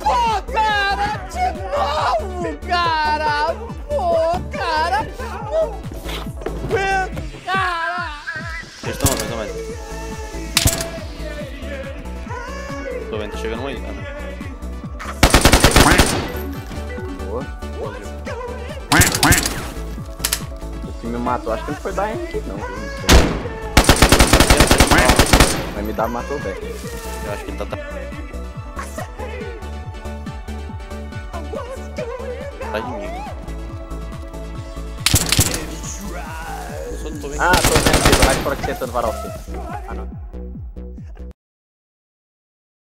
Pô, cara, novo, cara. Eles estão Tô vendo, tá chegando um aí, cara. Boa. Esse me matou, acho que não foi da Henry não? Não sei. Vai me dar, matou o Beck. Eu acho que ele tá. tá... De mim. Tô vendo. Ah, tô vendo aqui, mais fora que tentando varar o C. Ah, não.